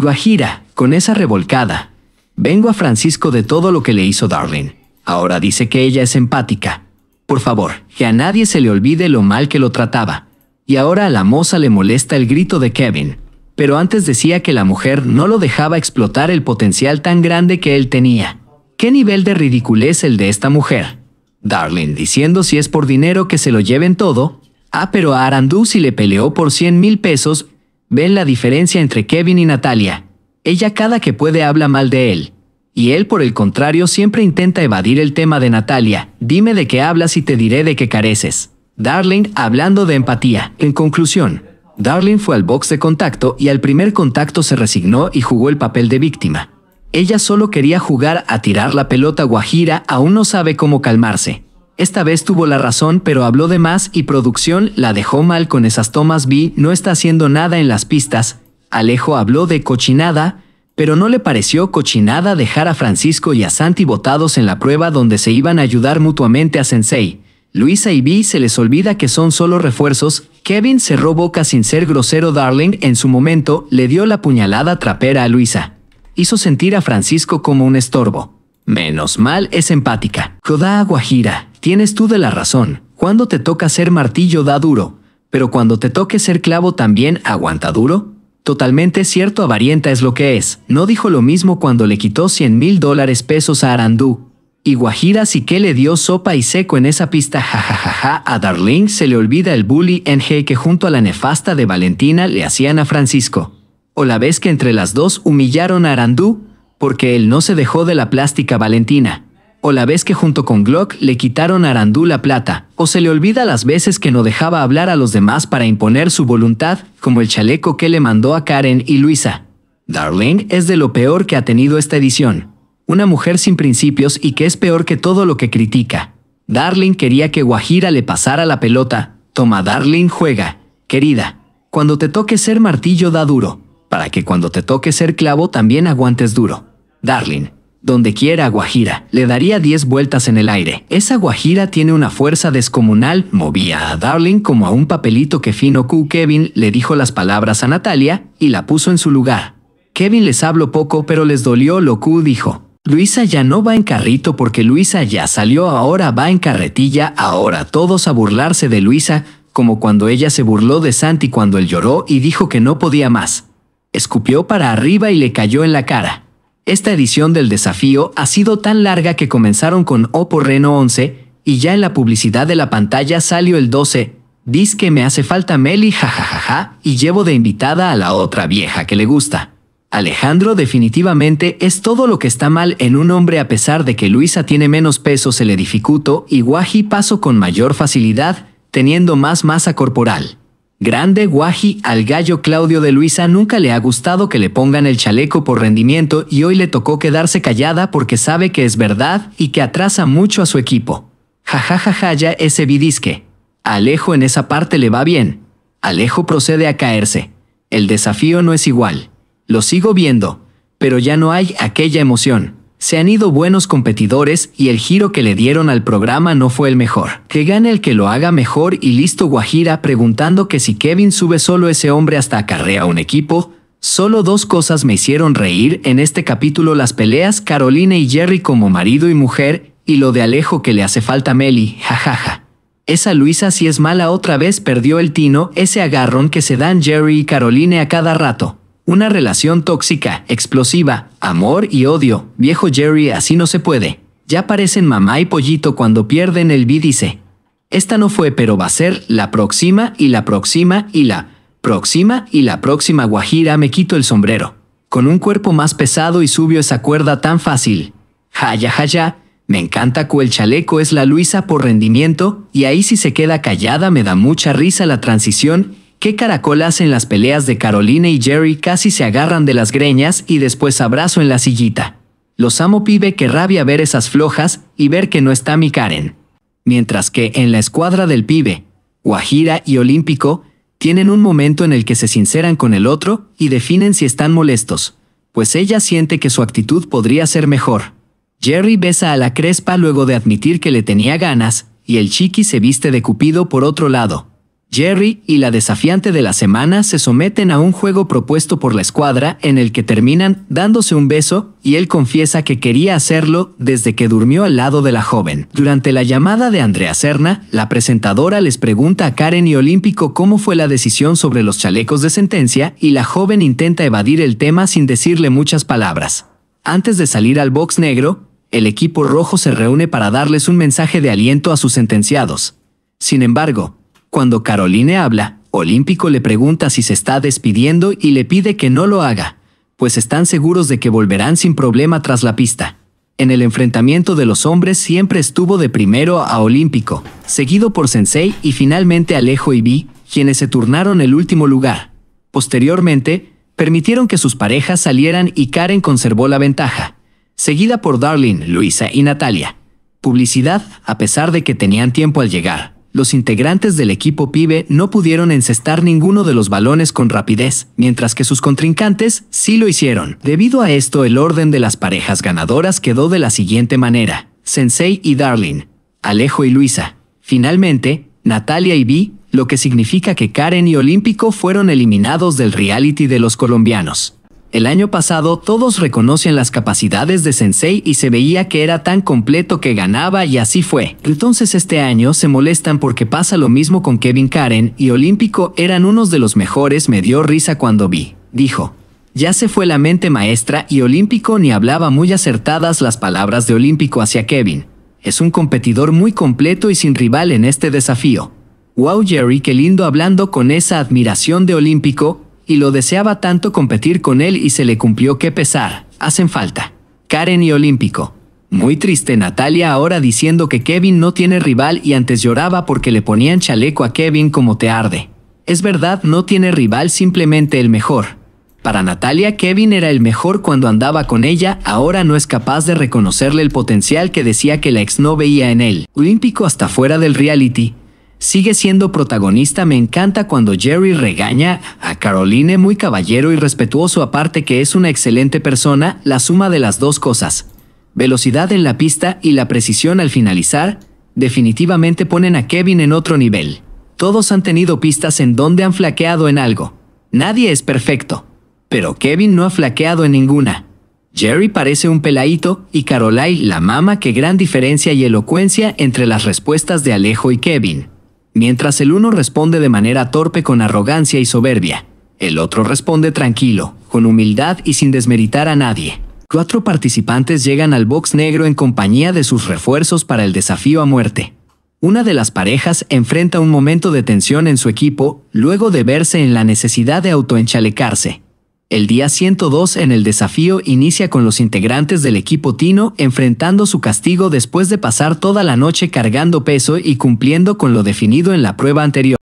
Guajira, con esa revolcada. Vengo a Francisco de todo lo que le hizo Darling. Ahora dice que ella es empática. Por favor, que a nadie se le olvide lo mal que lo trataba. Y ahora a la moza le molesta el grito de Kevin. Pero antes decía que la mujer no lo dejaba explotar el potencial tan grande que él tenía. ¿Qué nivel de ridiculez el de esta mujer? Darling diciendo si es por dinero que se lo lleven todo. Ah, pero a Arandú si le peleó por 100 mil pesos. Ven la diferencia entre Kevin y Natalia. Ella cada que puede habla mal de él. Y él, por el contrario, siempre intenta evadir el tema de Natalia. Dime de qué hablas y te diré de qué careces. Darling hablando de empatía. En conclusión, Darling fue al box de contacto y al primer contacto se resignó y jugó el papel de víctima. Ella solo quería jugar a tirar la pelota guajira, aún no sabe cómo calmarse. Esta vez tuvo la razón, pero habló de más y producción la dejó mal con esas tomas Vi no está haciendo nada en las pistas. Alejo habló de cochinada, pero no le pareció cochinada dejar a Francisco y a Santi botados en la prueba donde se iban a ayudar mutuamente a Sensei. Luisa y Vi se les olvida que son solo refuerzos. Kevin cerró boca sin ser grosero Darling en su momento, le dio la puñalada trapera a Luisa. Hizo sentir a Francisco como un estorbo. Menos mal es empática. Jodá Guajira, tienes tú de la razón. Cuando te toca ser martillo da duro, pero cuando te toque ser clavo también aguanta duro. Totalmente cierto, avarienta es lo que es. No dijo lo mismo cuando le quitó 100 mil dólares pesos a Arandú. Y Guajira sí que le dio sopa y seco en esa pista jajajaja a Darling se le olvida el bully NG que junto a la nefasta de Valentina le hacían a Francisco. O la vez que entre las dos humillaron a Arandú porque él no se dejó de la plástica Valentina. O la vez que junto con Glock le quitaron a Arandú la plata. O se le olvida las veces que no dejaba hablar a los demás para imponer su voluntad, como el chaleco que le mandó a Karen y Luisa. Darling es de lo peor que ha tenido esta edición una mujer sin principios y que es peor que todo lo que critica. Darling quería que Guajira le pasara la pelota. Toma, Darling, juega. Querida, cuando te toque ser martillo da duro, para que cuando te toque ser clavo también aguantes duro. Darling, donde quiera Guajira, le daría 10 vueltas en el aire. Esa Guajira tiene una fuerza descomunal, movía a Darling como a un papelito que Fino Q. Kevin le dijo las palabras a Natalia y la puso en su lugar. Kevin les habló poco pero les dolió lo Q dijo. Luisa ya no va en carrito porque Luisa ya salió, ahora va en carretilla, ahora todos a burlarse de Luisa, como cuando ella se burló de Santi cuando él lloró y dijo que no podía más. Escupió para arriba y le cayó en la cara. Esta edición del desafío ha sido tan larga que comenzaron con Oppo Reno 11 y ya en la publicidad de la pantalla salió el 12. Dice que me hace falta Meli jajajaja y llevo de invitada a la otra vieja que le gusta. Alejandro definitivamente es todo lo que está mal en un hombre a pesar de que Luisa tiene menos peso se le dificultó y Guaji paso con mayor facilidad, teniendo más masa corporal. Grande Guaji al gallo Claudio de Luisa nunca le ha gustado que le pongan el chaleco por rendimiento y hoy le tocó quedarse callada porque sabe que es verdad y que atrasa mucho a su equipo. Jajajaja ya ese vidisque. Alejo en esa parte le va bien. Alejo procede a caerse. El desafío no es igual. Lo sigo viendo, pero ya no hay aquella emoción. Se han ido buenos competidores y el giro que le dieron al programa no fue el mejor. Que gane el que lo haga mejor y listo Guajira preguntando que si Kevin sube solo ese hombre hasta acarrea un equipo. Solo dos cosas me hicieron reír en este capítulo las peleas Carolina y Jerry como marido y mujer y lo de Alejo que le hace falta a Meli, jajaja. Esa Luisa si es mala otra vez perdió el tino, ese agarrón que se dan Jerry y Caroline a cada rato. Una relación tóxica, explosiva, amor y odio. Viejo Jerry, así no se puede. Ya parecen mamá y pollito cuando pierden el dice. Esta no fue, pero va a ser la próxima y la próxima y la próxima y la próxima Guajira me quito el sombrero. Con un cuerpo más pesado y subió esa cuerda tan fácil. Jaya, jaya, me encanta el chaleco es la Luisa por rendimiento y ahí si se queda callada me da mucha risa la transición ¿Qué caracolas en las peleas de Carolina y Jerry casi se agarran de las greñas y después abrazo en la sillita? Los amo pibe que rabia ver esas flojas y ver que no está mi Karen. Mientras que en la escuadra del pibe, Guajira y Olímpico tienen un momento en el que se sinceran con el otro y definen si están molestos, pues ella siente que su actitud podría ser mejor. Jerry besa a la crespa luego de admitir que le tenía ganas, y el chiqui se viste de cupido por otro lado. Jerry y la desafiante de la semana se someten a un juego propuesto por la escuadra en el que terminan dándose un beso y él confiesa que quería hacerlo desde que durmió al lado de la joven. Durante la llamada de Andrea Serna, la presentadora les pregunta a Karen y Olímpico cómo fue la decisión sobre los chalecos de sentencia y la joven intenta evadir el tema sin decirle muchas palabras. Antes de salir al box negro, el equipo rojo se reúne para darles un mensaje de aliento a sus sentenciados. Sin embargo, cuando Caroline habla, Olímpico le pregunta si se está despidiendo y le pide que no lo haga, pues están seguros de que volverán sin problema tras la pista. En el enfrentamiento de los hombres siempre estuvo de primero a Olímpico, seguido por Sensei y finalmente Alejo y Vi, quienes se turnaron el último lugar. Posteriormente, permitieron que sus parejas salieran y Karen conservó la ventaja, seguida por Darlene, Luisa y Natalia. Publicidad, a pesar de que tenían tiempo al llegar los integrantes del equipo pibe no pudieron encestar ninguno de los balones con rapidez, mientras que sus contrincantes sí lo hicieron. Debido a esto, el orden de las parejas ganadoras quedó de la siguiente manera. Sensei y Darling, Alejo y Luisa. Finalmente, Natalia y Vi, lo que significa que Karen y Olímpico fueron eliminados del reality de los colombianos. El año pasado todos reconocen las capacidades de Sensei y se veía que era tan completo que ganaba y así fue. Entonces este año se molestan porque pasa lo mismo con Kevin Karen y Olímpico eran unos de los mejores, me dio risa cuando vi. Dijo. Ya se fue la mente maestra y Olímpico ni hablaba muy acertadas las palabras de Olímpico hacia Kevin. Es un competidor muy completo y sin rival en este desafío. Wow Jerry, qué lindo hablando con esa admiración de Olímpico, y lo deseaba tanto competir con él y se le cumplió que pesar, hacen falta. Karen y Olímpico. Muy triste Natalia ahora diciendo que Kevin no tiene rival y antes lloraba porque le ponían chaleco a Kevin como te arde. Es verdad, no tiene rival, simplemente el mejor. Para Natalia, Kevin era el mejor cuando andaba con ella, ahora no es capaz de reconocerle el potencial que decía que la ex no veía en él. Olímpico hasta fuera del reality, sigue siendo protagonista. Me encanta cuando Jerry regaña a Caroline muy caballero y respetuoso aparte que es una excelente persona, la suma de las dos cosas. Velocidad en la pista y la precisión al finalizar, definitivamente ponen a Kevin en otro nivel. Todos han tenido pistas en donde han flaqueado en algo. Nadie es perfecto. Pero Kevin no ha flaqueado en ninguna. Jerry parece un peladito y Caroline la mama qué gran diferencia y elocuencia entre las respuestas de Alejo y Kevin. Mientras el uno responde de manera torpe con arrogancia y soberbia, el otro responde tranquilo, con humildad y sin desmeritar a nadie. Cuatro participantes llegan al box negro en compañía de sus refuerzos para el desafío a muerte. Una de las parejas enfrenta un momento de tensión en su equipo luego de verse en la necesidad de autoenchalecarse. El día 102 en el desafío inicia con los integrantes del equipo Tino enfrentando su castigo después de pasar toda la noche cargando peso y cumpliendo con lo definido en la prueba anterior.